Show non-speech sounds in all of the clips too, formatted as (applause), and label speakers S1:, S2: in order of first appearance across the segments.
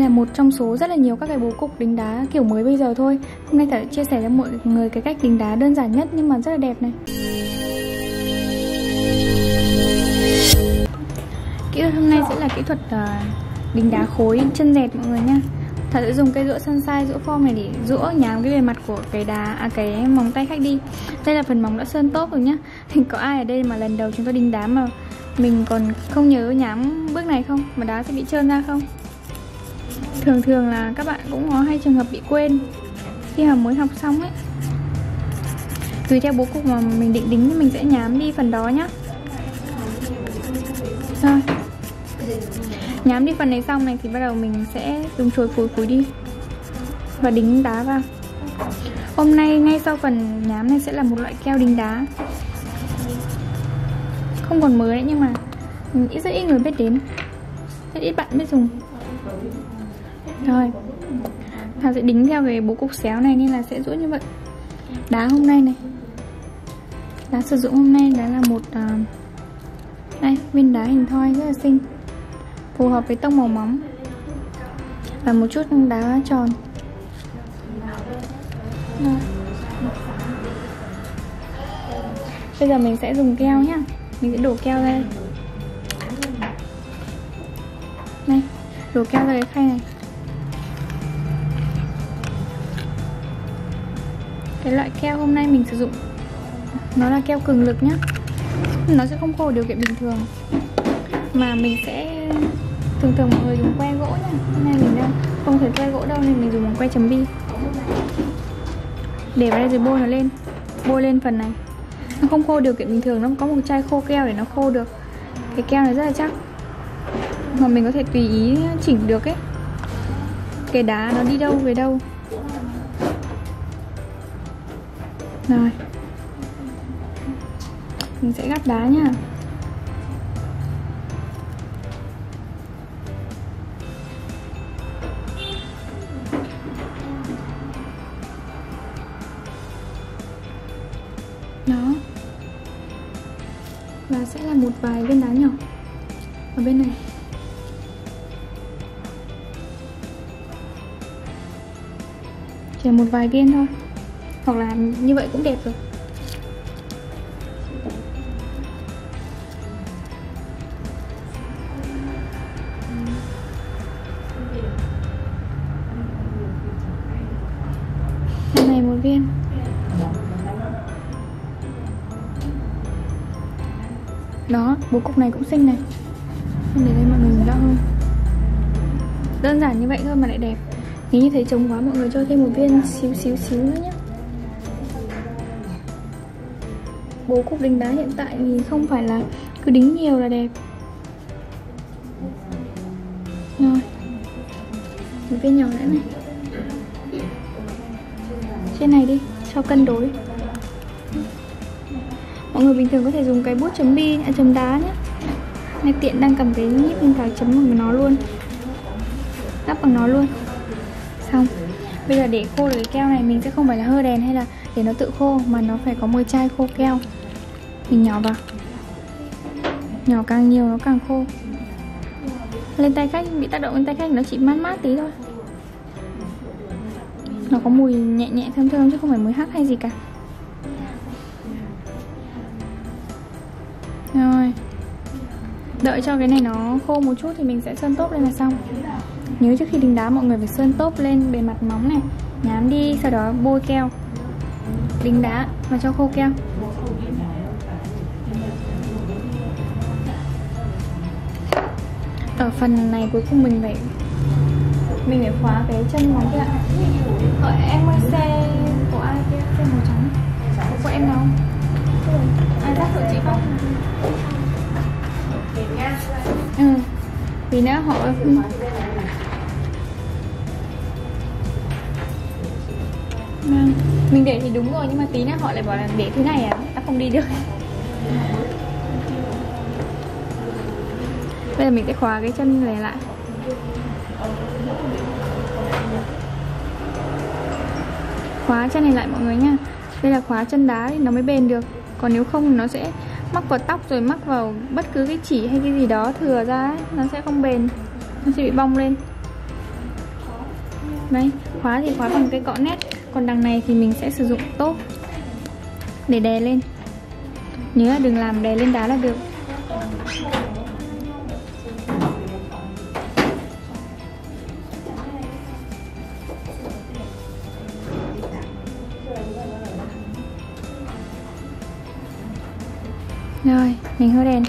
S1: là một trong số rất là nhiều các cái bố cục đính đá kiểu mới bây giờ thôi. Hôm nay Thảo chia sẻ cho mọi người cái cách đính đá đơn giản nhất nhưng mà rất là đẹp này. Kỹ thuật hôm nay sẽ là kỹ thuật ờ, đính đá khối chân dẹt mọi người nha Thảo sẽ dùng cây rũa sai, rũa form này để rũa nhám cái bề mặt của cái đá, à cái móng tay khách đi. Đây là phần móng đã sơn tốt rồi nhá. Thì (laughs) có ai ở đây mà lần đầu chúng tôi đính đá mà mình còn không nhớ nhám bước này không? Mà đá sẽ bị trơn ra không? Thường thường là các bạn cũng có hay trường hợp bị quên khi mà mới học xong ấy. Tùy theo bố cục mà mình định đính thì mình sẽ nhám đi phần đó nhá. Rồi. Nhám đi phần này xong này thì bắt đầu mình sẽ dùng chổi phối phối đi và đính đá vào. Hôm nay ngay sau phần nhám này sẽ là một loại keo đính đá. Không còn mới đấy nhưng mà ít, rất ít người biết đến. Rất ít bạn biết dùng rồi ta sẽ đính theo cái bố cục xéo này nên là sẽ rũ như vậy. Đá hôm nay này. Đá sử dụng hôm nay đó là một uh, Đây, viên đá hình thoi rất là xinh. Phù hợp với tông màu móng. Và một chút đá tròn. Rồi. Bây giờ mình sẽ dùng keo nhá. Mình sẽ đổ keo ra. Đây, đổ keo ra cái khay này. Cái loại keo hôm nay mình sử dụng, nó là keo cường lực nhá. Nó sẽ không khô điều kiện bình thường. Mà mình sẽ, thường thường mọi người dùng que gỗ nha hôm nay mình đang không thể que gỗ đâu nên mình dùng bằng que chấm bi. Để vào đây rồi bôi nó lên, bôi lên phần này. Nó không khô điều kiện bình thường, nó có một chai khô keo để nó khô được. Cái keo này rất là chắc. Mà mình có thể tùy ý chỉnh được ấy. Cái đá nó đi đâu về đâu. Rồi. Mình sẽ gắp đá nha. Đó. Và sẽ là một vài viên đá nhỏ. Ở bên này. Chỉ một vài viên thôi hoặc là như vậy cũng đẹp rồi. Này một viên. Đó, bố cục này cũng xinh này. Để đây mọi người rõ hơn. Đơn giản như vậy thôi mà lại đẹp. Nếu như thấy trống quá mọi người cho thêm một viên xíu xíu xíu nữa nhé. Bố cục đính đá hiện tại thì không phải là cứ đính nhiều là đẹp. Rồi. Một viên nhỏ nữa này. Trên này đi cho cân đối. Mọi người bình thường có thể dùng cái bút chấm bi à, chấm đá nhé. Này tiện đang cầm cái nhíp nên thảo chấm bằng nó luôn. Lắp bằng nó luôn. Xong. Bây giờ để khô được cái keo này mình sẽ không phải là hơ đèn hay là để nó tự khô mà nó phải có môi chai khô keo mình nhỏ vào. Nhỏ càng nhiều nó càng khô. Lên tay khách, bị tác động lên tay khách nó chỉ mát mát tí thôi. Nó có mùi nhẹ nhẹ, thơm thơm chứ không phải mùi hắc hay gì cả. Rồi. Đợi cho cái này nó khô một chút thì mình sẽ sơn tốt lên là xong. Nhớ trước khi đính đá mọi người phải sơn tốt lên bề mặt móng này. Nhám đi, sau đó bôi keo. Đính đá và cho khô keo. Ở phần này cuối cùng mình phải mình phải khóa cái chân móng kia ạ. Ờ, em ơi xe của ai kia? Xe màu trắng. Của em nào ai dắt của chị không? Ừ. Vì nữa họ Vâng. Mình để thì đúng rồi nhưng mà tí nữa họ lại bảo là để thế này à, ta không đi được bây giờ mình sẽ khóa cái chân này lại. Khóa chân này lại mọi người nha đây là khóa chân đá thì nó mới bền được. Còn nếu không nó sẽ mắc vào tóc rồi mắc vào bất cứ cái chỉ hay cái gì đó thừa ra ấy, nó sẽ không bền. Nó sẽ bị bong lên. Đấy, khóa thì khóa bằng cây cọ nét. Còn đằng này thì mình sẽ sử dụng tốt Để đè lên. Nhớ là đừng làm đè lên đá là được. Rồi, mình hơ đèn.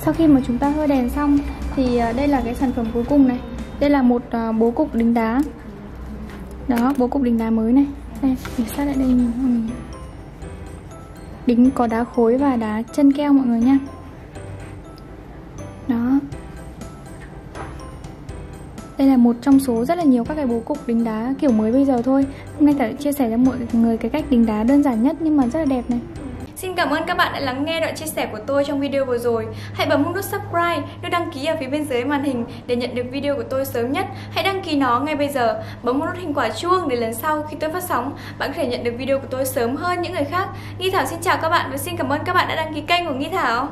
S1: Sau khi mà chúng ta hơ đèn xong Thì ờ, đây là cái sản phẩm cuối cùng này. Đây là một ờ, bố cục đính đá. Đó, bố cục đính đá mới này. Đây, mình sát lại đây nhìn Đính có đá khối và đá chân keo mọi người nha đây là một trong số rất là nhiều các cái bố cục đính đá kiểu mới bây giờ thôi Hôm nay Thảo chia sẻ cho mọi người cái cách đính đá đơn giản nhất nhưng mà rất là đẹp này Xin cảm ơn các bạn đã lắng nghe đoạn chia sẻ của tôi trong video vừa rồi. Hãy bấm nút subscribe, nút đăng ký ở phía bên dưới màn hình để nhận được video của tôi sớm nhất. Hãy đăng ký nó ngay bây giờ, bấm nút hình quả chuông để lần sau khi tôi phát sóng, bạn có thể nhận được video của tôi sớm hơn những người khác. Nghi Thảo xin chào các bạn và xin cảm ơn các bạn đã đăng ký kênh của Nghi Thảo.